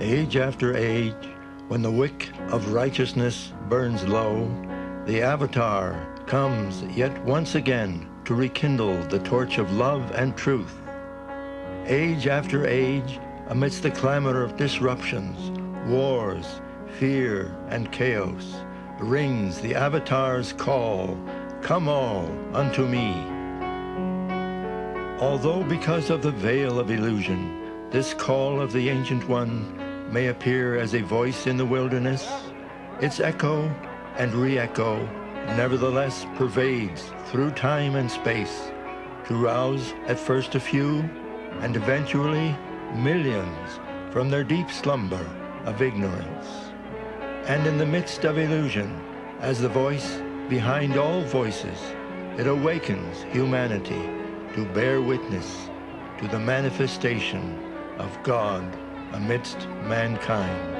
Age after age, when the wick of righteousness burns low, the Avatar comes yet once again to rekindle the torch of love and truth. Age after age, amidst the clamor of disruptions, wars, fear, and chaos, rings the Avatar's call, Come all unto me. Although because of the veil of illusion, this call of the Ancient One may appear as a voice in the wilderness, its echo and re-echo nevertheless pervades through time and space to rouse at first a few and eventually millions from their deep slumber of ignorance. And in the midst of illusion, as the voice behind all voices, it awakens humanity to bear witness to the manifestation of God amidst mankind.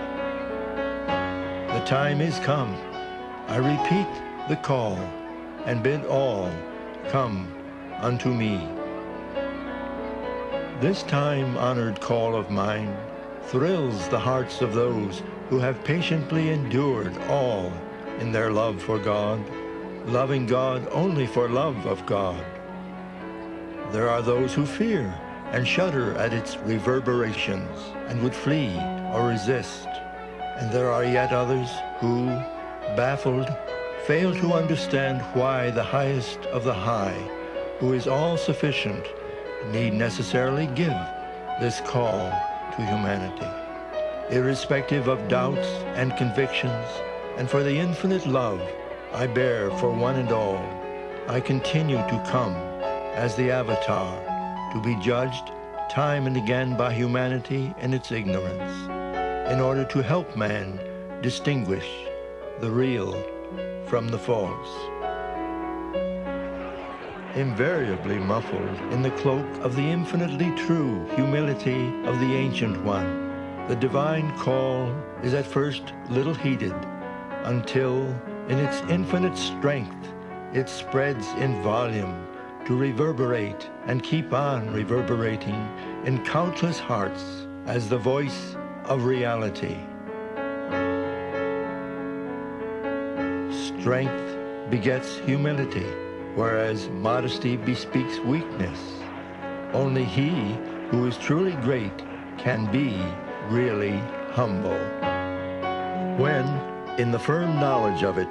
The time is come. I repeat the call and bid all come unto me. This time-honored call of mine thrills the hearts of those who have patiently endured all in their love for God, loving God only for love of God. There are those who fear and shudder at its reverberations and would flee or resist. And there are yet others who, baffled, fail to understand why the highest of the high, who is all-sufficient, need necessarily give this call to humanity. Irrespective of doubts and convictions, and for the infinite love I bear for one and all, I continue to come as the Avatar to be judged time and again by humanity in its ignorance, in order to help man distinguish the real from the false. Invariably muffled in the cloak of the infinitely true humility of the Ancient One, the divine call is at first little heeded, until in its infinite strength it spreads in volume to reverberate and keep on reverberating in countless hearts as the voice of reality. Strength begets humility, whereas modesty bespeaks weakness. Only he who is truly great can be really humble. When, in the firm knowledge of it,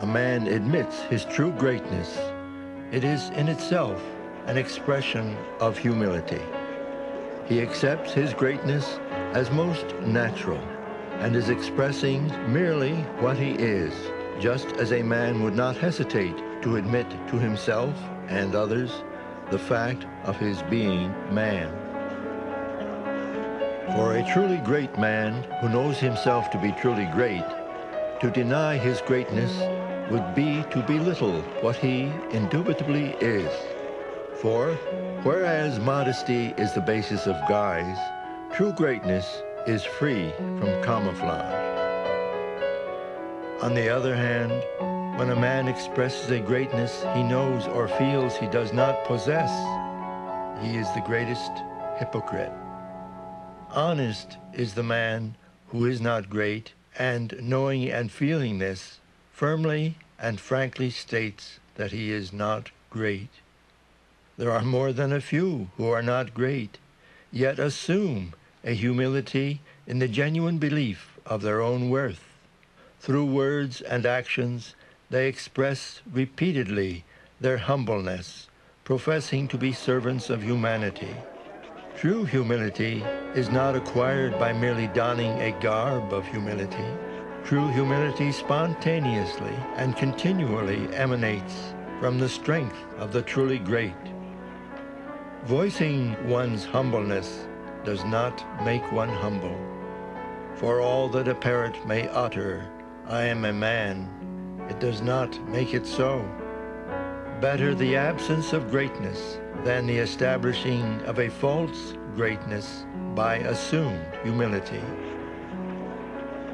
a man admits his true greatness, it is in itself an expression of humility. He accepts his greatness as most natural and is expressing merely what he is, just as a man would not hesitate to admit to himself and others the fact of his being man. For a truly great man who knows himself to be truly great, to deny his greatness would be to belittle what he indubitably is. For whereas modesty is the basis of guise, true greatness is free from camouflage. On the other hand, when a man expresses a greatness he knows or feels he does not possess, he is the greatest hypocrite. Honest is the man who is not great and knowing and feeling this, firmly and frankly states that he is not great. There are more than a few who are not great, yet assume a humility in the genuine belief of their own worth. Through words and actions, they express repeatedly their humbleness, professing to be servants of humanity. True humility is not acquired by merely donning a garb of humility. True humility spontaneously and continually emanates from the strength of the truly great. Voicing one's humbleness does not make one humble. For all that a parrot may utter, I am a man, it does not make it so. Better the absence of greatness than the establishing of a false greatness by assumed humility.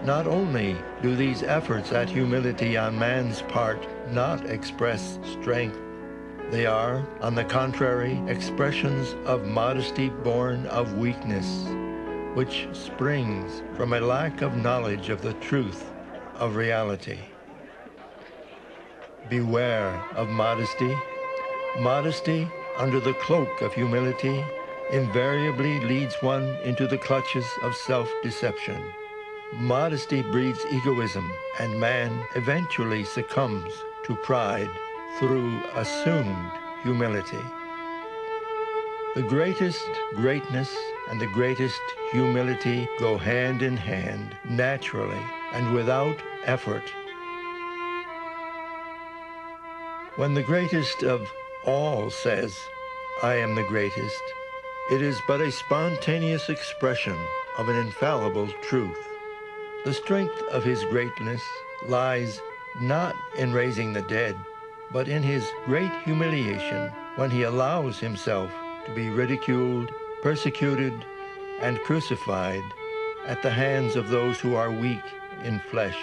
Not only do these efforts at humility on man's part not express strength, they are, on the contrary, expressions of modesty born of weakness, which springs from a lack of knowledge of the truth of reality. Beware of modesty. Modesty under the cloak of humility invariably leads one into the clutches of self-deception. Modesty breeds egoism, and man eventually succumbs to pride through assumed humility. The greatest greatness and the greatest humility go hand in hand, naturally and without effort. When the greatest of all says, I am the greatest, it is but a spontaneous expression of an infallible truth. The strength of his greatness lies not in raising the dead, but in his great humiliation when he allows himself to be ridiculed, persecuted, and crucified at the hands of those who are weak in flesh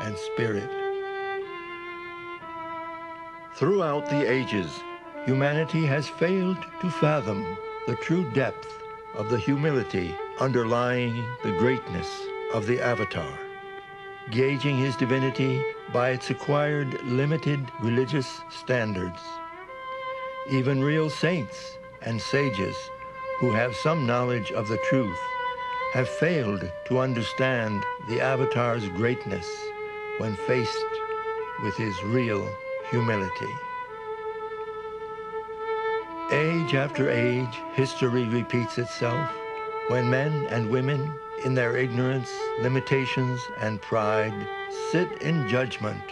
and spirit. Throughout the ages, humanity has failed to fathom the true depth of the humility underlying the greatness of the Avatar, gauging his divinity by its acquired limited religious standards. Even real saints and sages who have some knowledge of the truth have failed to understand the Avatar's greatness when faced with his real humility. Age after age, history repeats itself when men and women, in their ignorance, limitations, and pride, sit in judgment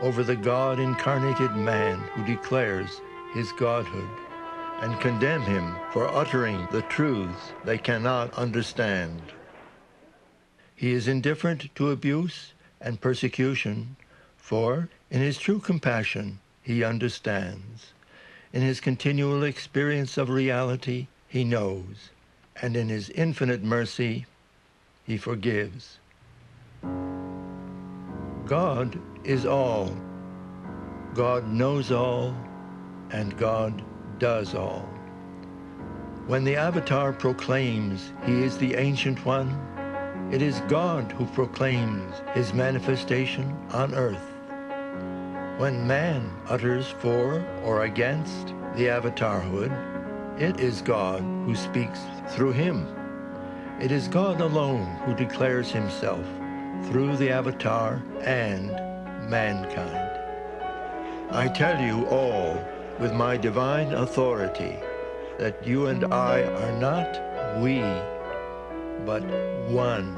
over the God-incarnated man who declares his godhood and condemn him for uttering the truths they cannot understand. He is indifferent to abuse and persecution, for in his true compassion he understands. In his continual experience of reality he knows, and in his infinite mercy he forgives. God is all. God knows all, and God does all. When the Avatar proclaims he is the Ancient One, it is God who proclaims his manifestation on earth. When man utters for or against the Avatarhood, it is God who speaks through him. It is God alone who declares himself through the Avatar and mankind. I tell you all with my divine authority that you and I are not we, but one.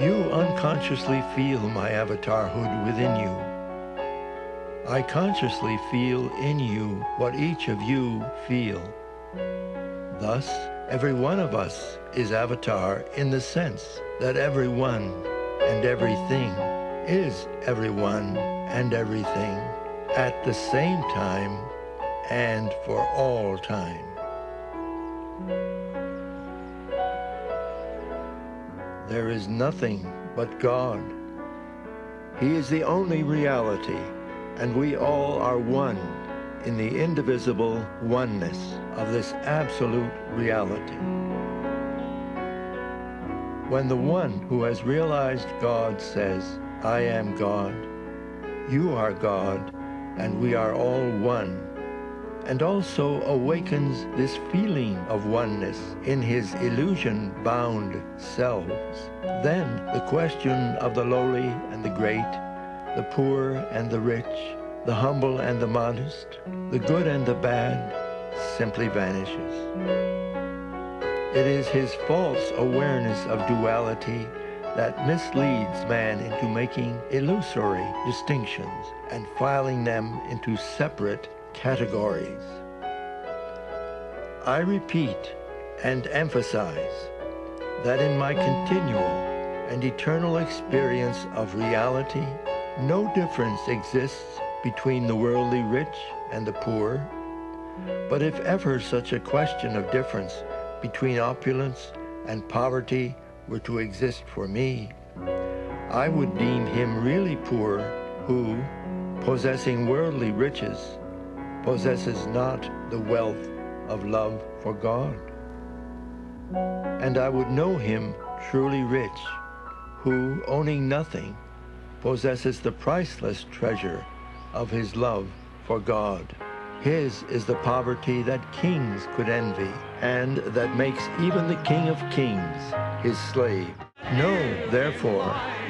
You unconsciously feel my avatarhood within you. I consciously feel in you what each of you feel. Thus, every one of us is avatar in the sense that everyone and everything is everyone and everything at the same time and for all time. There is nothing but God. He is the only reality, and we all are one in the indivisible oneness of this absolute reality. When the one who has realized God says, I am God, you are God, and we are all one, and also awakens this feeling of oneness in his illusion-bound selves. Then the question of the lowly and the great, the poor and the rich, the humble and the modest, the good and the bad, simply vanishes. It is his false awareness of duality that misleads man into making illusory distinctions and filing them into separate categories. I repeat and emphasize that in my continual and eternal experience of reality, no difference exists between the worldly rich and the poor. But if ever such a question of difference between opulence and poverty were to exist for me, I would deem him really poor who, possessing worldly riches, possesses not the wealth of love for God. and I would know him truly rich, who, owning nothing, possesses the priceless treasure of his love for God. His is the poverty that kings could envy, and that makes even the King of Kings his slave. Know, therefore,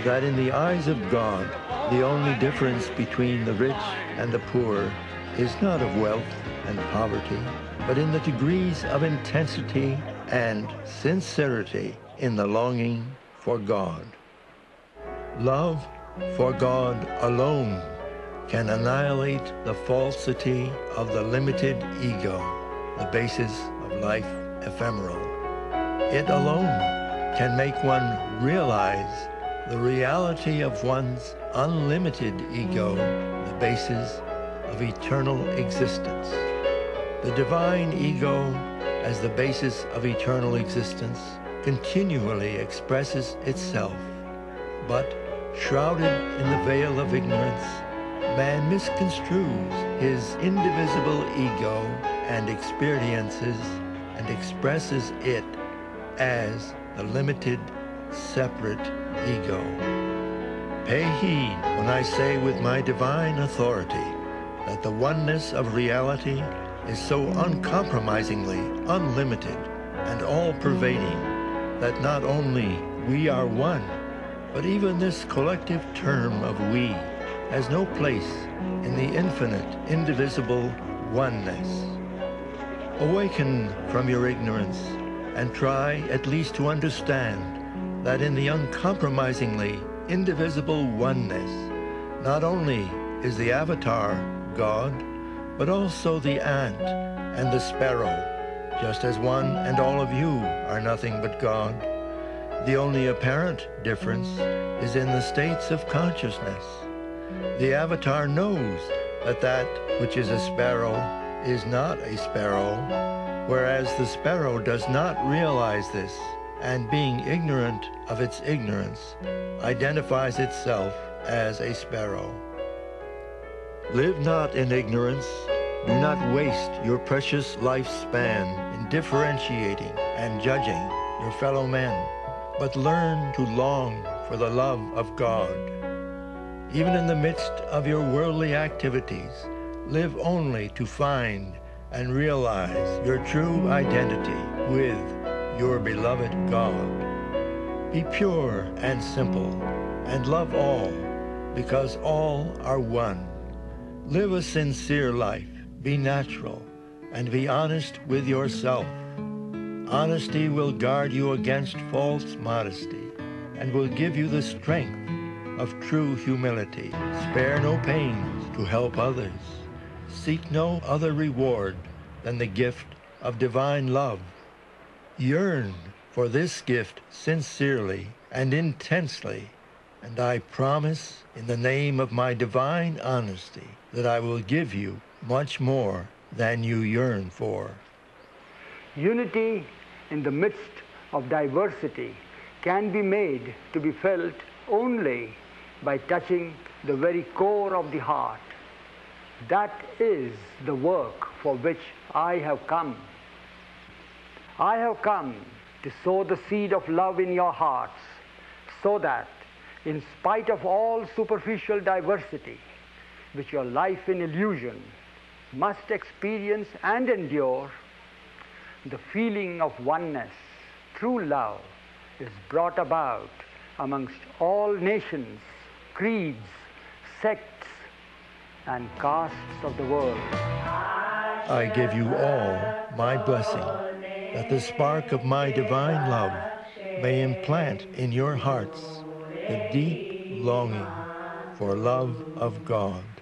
that in the eyes of God, the only difference between the rich and the poor is not of wealth and poverty, but in the degrees of intensity and sincerity in the longing for God. Love for God alone can annihilate the falsity of the limited ego, the basis of life ephemeral. It alone can make one realize the reality of one's unlimited ego, the basis of eternal existence. The divine ego, as the basis of eternal existence, continually expresses itself, but shrouded in the veil of ignorance, man misconstrues his indivisible ego and experiences and expresses it as the limited, separate ego. Pay heed when I say with my divine authority that the oneness of reality is so uncompromisingly unlimited and all-pervading that not only we are one, but even this collective term of we has no place in the infinite, indivisible oneness. Awaken from your ignorance and try at least to understand that in the uncompromisingly indivisible oneness, not only is the avatar God, but also the ant and the sparrow, just as one and all of you are nothing but God. The only apparent difference is in the states of consciousness. The avatar knows that that which is a sparrow is not a sparrow, whereas the sparrow does not realize this and being ignorant of its ignorance, identifies itself as a sparrow. Live not in ignorance. Do not waste your precious lifespan in differentiating and judging your fellow men but learn to long for the love of God. Even in the midst of your worldly activities, live only to find and realize your true identity with your beloved God. Be pure and simple, and love all, because all are one. Live a sincere life, be natural, and be honest with yourself. Honesty will guard you against false modesty and will give you the strength of true humility. Spare no pains to help others. Seek no other reward than the gift of divine love. Yearn for this gift sincerely and intensely, and I promise in the name of my divine honesty that I will give you much more than you yearn for. Unity in the midst of diversity can be made to be felt only by touching the very core of the heart. That is the work for which I have come. I have come to sow the seed of love in your hearts so that in spite of all superficial diversity, which your life in illusion must experience and endure, the feeling of oneness through love is brought about amongst all nations, creeds, sects, and castes of the world. I give you all my blessing, that the spark of my divine love may implant in your hearts the deep longing for love of God.